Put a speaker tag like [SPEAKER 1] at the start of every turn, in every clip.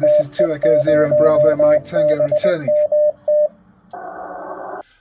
[SPEAKER 1] this is 2 Echo Zero Bravo Mike Tango returning.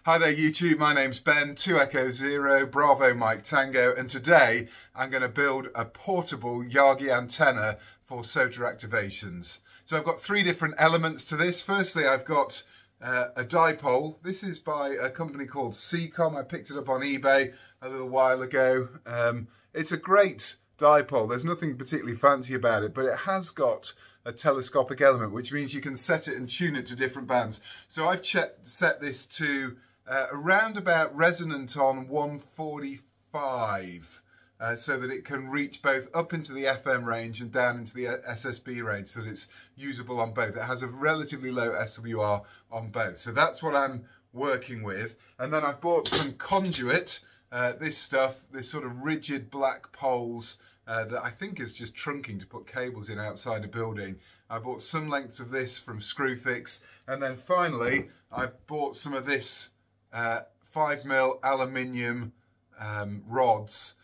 [SPEAKER 1] Hi there YouTube, my name's Ben, 2 Echo Zero Bravo Mike Tango and today I'm going to build a portable Yagi antenna for SOTA activations. So I've got three different elements to this. Firstly I've got uh, a dipole. This is by a company called Seacom. I picked it up on eBay a little while ago. Um, it's a great dipole. There's nothing particularly fancy about it, but it has got a telescopic element, which means you can set it and tune it to different bands. So I've set this to uh, around about resonant on 145 uh, so that it can reach both up into the FM range and down into the SSB range so that it's usable on both. It has a relatively low SWR on both. So that's what I'm working with. And then I've bought some conduit, uh, this stuff, this sort of rigid black poles uh, that I think is just trunking to put cables in outside a building. I bought some lengths of this from Screwfix. And then finally, I bought some of this uh, 5mm aluminium um, rods.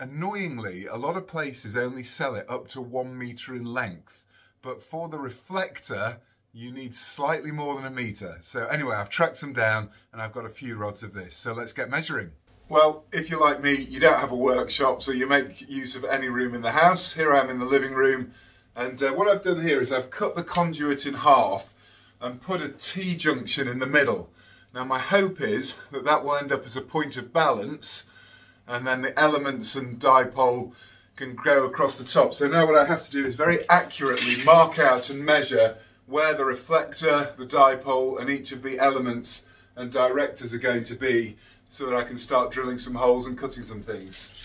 [SPEAKER 1] Annoyingly, a lot of places only sell it up to one metre in length. But for the reflector, you need slightly more than a metre. So anyway, I've tracked them down and I've got a few rods of this. So let's get measuring. Well, if you're like me, you don't have a workshop, so you make use of any room in the house. Here I am in the living room, and uh, what I've done here is I've cut the conduit in half and put a T-junction in the middle. Now my hope is that that will end up as a point of balance, and then the elements and dipole can go across the top. So now what I have to do is very accurately mark out and measure where the reflector, the dipole, and each of the elements and directors are going to be so that I can start drilling some holes and cutting some things.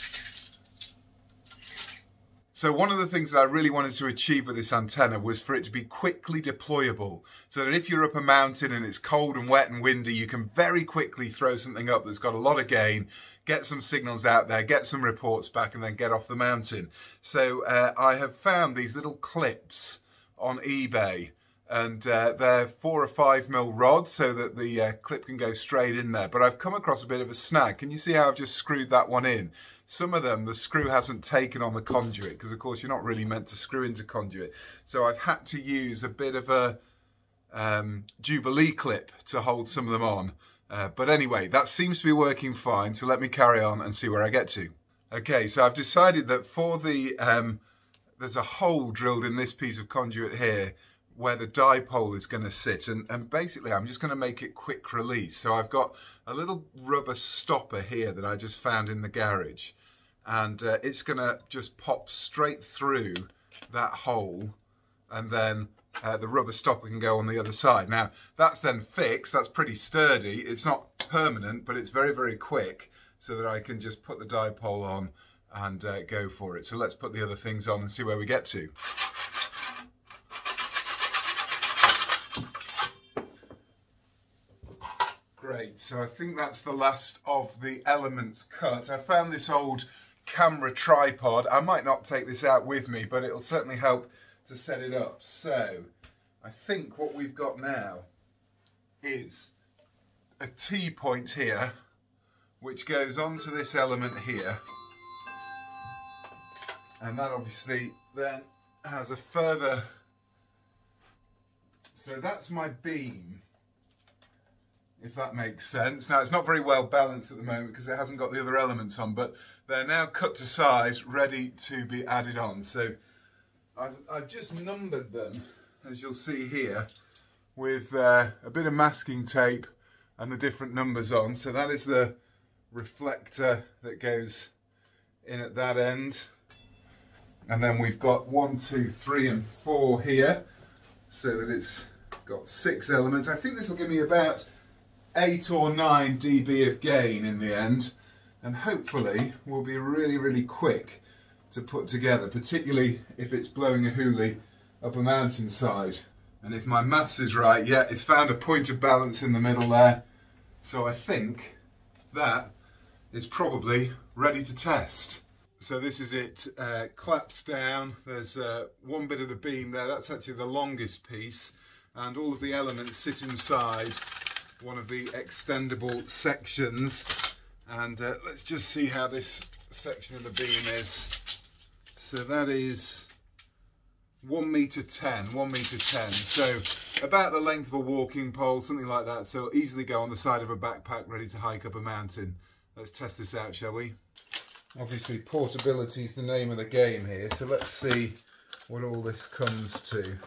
[SPEAKER 1] So one of the things that I really wanted to achieve with this antenna was for it to be quickly deployable. So that if you're up a mountain and it's cold and wet and windy, you can very quickly throw something up that's got a lot of gain, get some signals out there, get some reports back and then get off the mountain. So uh, I have found these little clips on eBay and uh, they're four or five mil rods so that the uh, clip can go straight in there. But I've come across a bit of a snag. Can you see how I've just screwed that one in? Some of them, the screw hasn't taken on the conduit because of course you're not really meant to screw into conduit. So I've had to use a bit of a um, Jubilee clip to hold some of them on. Uh, but anyway, that seems to be working fine. So let me carry on and see where I get to. Okay, so I've decided that for the, um, there's a hole drilled in this piece of conduit here where the dipole is going to sit and, and basically I'm just going to make it quick release. So I've got a little rubber stopper here that I just found in the garage and uh, it's going to just pop straight through that hole and then uh, the rubber stopper can go on the other side. Now that's then fixed, that's pretty sturdy, it's not permanent but it's very very quick so that I can just put the dipole on and uh, go for it. So let's put the other things on and see where we get to. Great, so I think that's the last of the elements cut. I found this old camera tripod. I might not take this out with me, but it'll certainly help to set it up. So I think what we've got now is a T-point here, which goes onto this element here. And that obviously then has a further, so that's my beam if that makes sense. Now, it's not very well balanced at the moment because it hasn't got the other elements on, but they're now cut to size, ready to be added on. So I've, I've just numbered them, as you'll see here, with uh, a bit of masking tape and the different numbers on. So that is the reflector that goes in at that end. And then we've got one, two, three, and four here, so that it's got six elements. I think this will give me about 8 or 9 dB of gain in the end and hopefully will be really really quick to put together particularly if it's blowing a hoolie up a mountainside. And if my maths is right yeah it's found a point of balance in the middle there. So I think that is probably ready to test. So this is it, uh, claps down, there's uh, one bit of the beam there, that's actually the longest piece and all of the elements sit inside one of the extendable sections and uh, let's just see how this section of the beam is so that is one meter 10, one meter 10. So about the length of a walking pole, something like that. So easily go on the side of a backpack ready to hike up a mountain. Let's test this out, shall we? Obviously portability is the name of the game here. So let's see what all this comes to.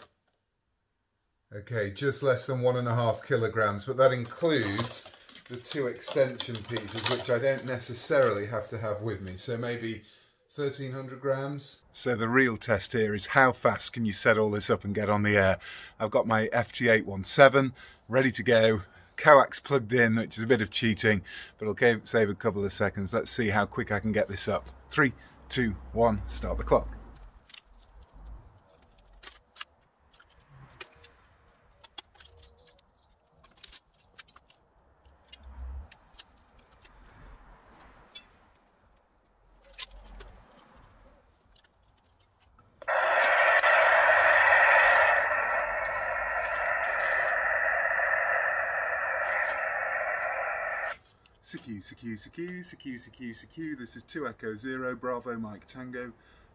[SPEAKER 1] Okay, just less than one and a half kilograms, but that includes the two extension pieces, which I don't necessarily have to have with me. So maybe 1300 grams. So the real test here is how fast can you set all this up and get on the air. I've got my FT817 ready to go, coax plugged in, which is a bit of cheating, but it'll save a couple of seconds. Let's see how quick I can get this up. Three, two, one, start the clock. CQ, CQ, CQ, CQ, CQ, CQ. This is 2 Echo 0, Bravo Mike Tango.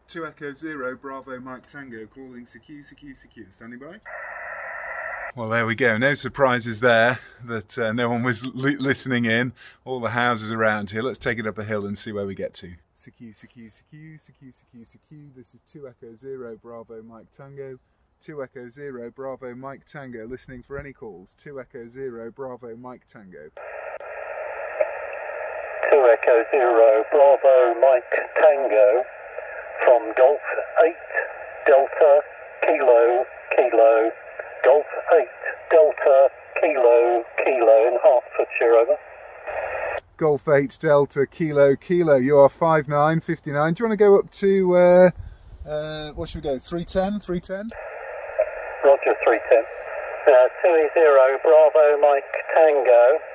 [SPEAKER 1] 2 Echo 0, Bravo Mike Tango, calling CQ, CQ, CQ. Standing by. Well, there we go. No surprises there that uh, no one was li listening in. All the houses around here. Let's take it up a hill and see where we get to. CQ, CQ, CQ, CQ, CQ, CQ. This is 2 Echo 0, Bravo Mike Tango. 2 Echo 0, Bravo Mike Tango. Listening for any calls. 2 Echo 0, Bravo Mike Tango.
[SPEAKER 2] 2 Echo Zero Bravo Mike Tango from Golf 8 Delta Kilo Kilo Golf 8 Delta Kilo Kilo in Hertfordshire over.
[SPEAKER 1] Golf 8 Delta Kilo Kilo you are 59 59 do you want to go up to uh, uh, what should we go 310 310
[SPEAKER 2] Roger 310 uh, 2 Bravo Mike Tango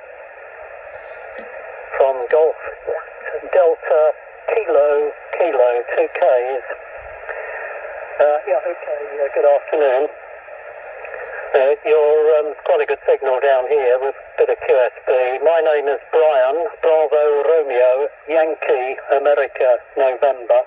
[SPEAKER 2] from Golf Delta Kilo Kilo 2Ks. Uh, yeah, okay, uh, good afternoon. Uh, you're um, quite a good signal down here with a bit of QSB. My name is Brian, Bravo Romeo, Yankee, America, November.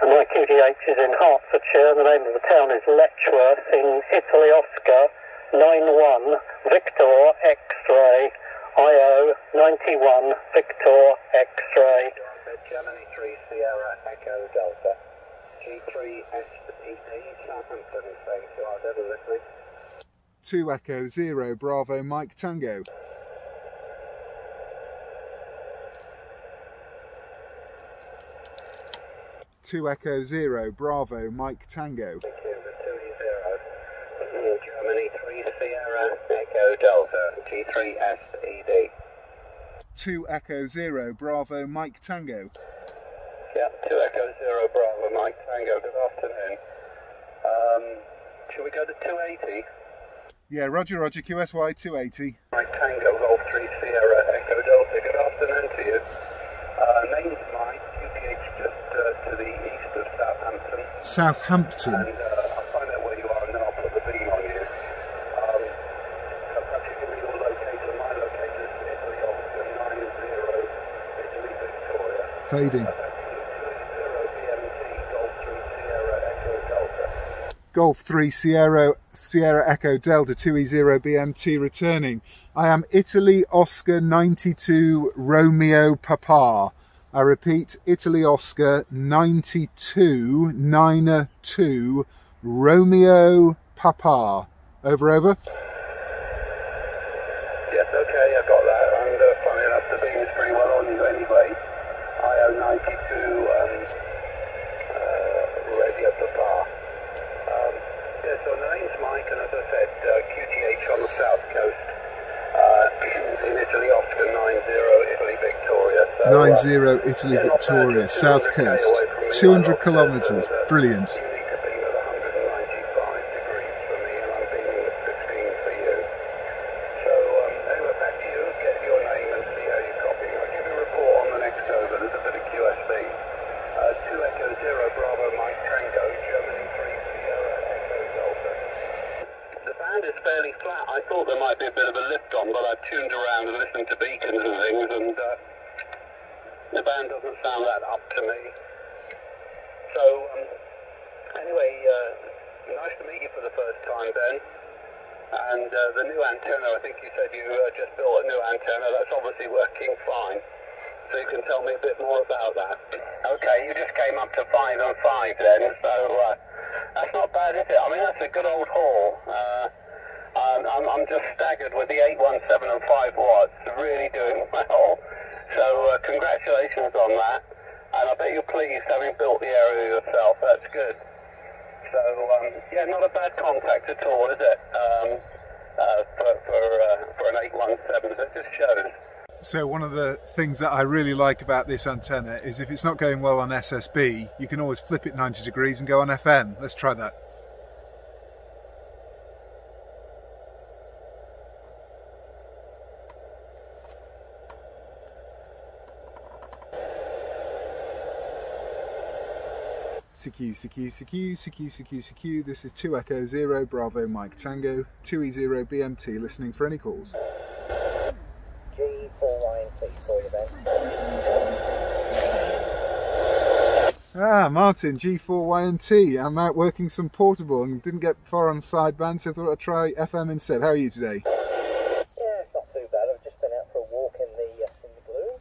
[SPEAKER 2] And my QTH is in Hertfordshire. The name of the town is Letchworth in Italy, Oscar, 91, Victor, X-ray, IO 91 Victor X-ray.
[SPEAKER 3] Germany 3 Sierra Echo Delta. G3 SED Southampton is saying to our listening.
[SPEAKER 1] 2 Echo 0 Bravo Mike Tango. Two Echo Zero Bravo Mike Tango.
[SPEAKER 3] Thank you, Germany 3 Sierra Echo Delta G3 SED.
[SPEAKER 1] 2 Echo 0 Bravo Mike Tango.
[SPEAKER 3] Yeah, 2 Echo 0 Bravo Mike Tango. Good afternoon. Um, should we go to 280?
[SPEAKER 1] Yeah, Roger, Roger, QSY 280.
[SPEAKER 3] Mike Tango, Golf 3 Sierra Echo Delta. Good afternoon to you. Uh, name's Mike, QTH just uh, to the east of Southampton.
[SPEAKER 1] Southampton?
[SPEAKER 3] And, uh,
[SPEAKER 1] Fading. Golf 3 Sierra Sierra Echo Delta 2E0 BMT returning. I am Italy Oscar 92 Romeo Papa. I repeat, Italy Oscar 92 Niner 2 Romeo Papa. Over, over.
[SPEAKER 3] Yes, okay, I got that. And uh, funny enough, the beam is pretty well on you anyway. IO92 um, uh, radio for bar. Um, yeah, so the name's Mike, and as I said, uh, QTH on the south coast. Uh, in Italy, Oscar 90, Italy Victoria.
[SPEAKER 1] So, 90 Italy Victoria, south coast, 200 kilometres, brilliant.
[SPEAKER 3] fairly flat. I thought there might be a bit of a lift on, but I've tuned around and listened to beacons and things, and uh, the band doesn't sound that up to me. So, um, anyway, uh, nice to meet you for the first time, Ben. And uh, the new antenna, I think you said you uh, just built a new antenna. That's obviously working fine. So you can tell me a bit more about that. Okay, you just came up to five and five then, so uh, that's not bad, is it? I mean, that's a good old haul. Uh, I'm, I'm, just staggered with the 817 and 5 watts, really doing well. So uh, congratulations on that. And I bet you're pleased having built the area yourself. That's good. So, um, yeah, not a bad contact at all, is it? Um, uh, for, for, uh, for an 817, it just shows.
[SPEAKER 1] So one of the things that I really like about this antenna is if it's not going well on SSB, you can always flip it 90 degrees and go on FM. Let's try that. CQ, CQ, CQ, CQ, CQ, CQ. This is 2 Echo 0 Bravo Mike Tango, 2E0 BMT listening for any calls.
[SPEAKER 2] G4YNT for you, Ben.
[SPEAKER 1] Ah, Martin, G4YNT. I'm out working some portable and didn't get far on sideband, so I thought I'd try FM instead. How are you today?
[SPEAKER 2] Yeah, it's not too bad. I've just been out for a walk in the, uh, in the gloom.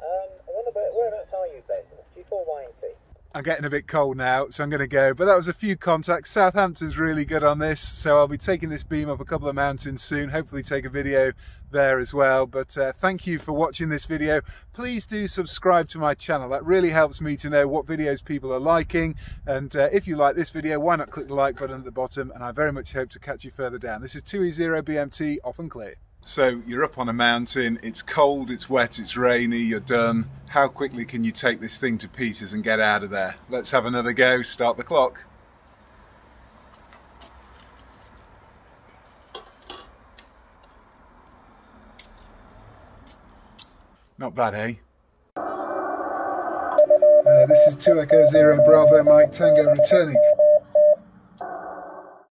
[SPEAKER 2] Um, I wonder where, whereabouts are you, Ben? G4YNT.
[SPEAKER 1] I'm getting a bit cold now, so I'm going to go. But that was a few contacts. Southampton's really good on this, so I'll be taking this beam up a couple of mountains soon. Hopefully, take a video there as well. But uh, thank you for watching this video. Please do subscribe to my channel. That really helps me to know what videos people are liking. And uh, if you like this video, why not click the like button at the bottom? And I very much hope to catch you further down. This is 2E0 BMT, off and clear. So you're up on a mountain, it's cold, it's wet, it's rainy, you're done. How quickly can you take this thing to pieces and get out of there? Let's have another go, start the clock. Not bad, eh? Uh, this is 2 Echo 0 Bravo Mike Tango returning.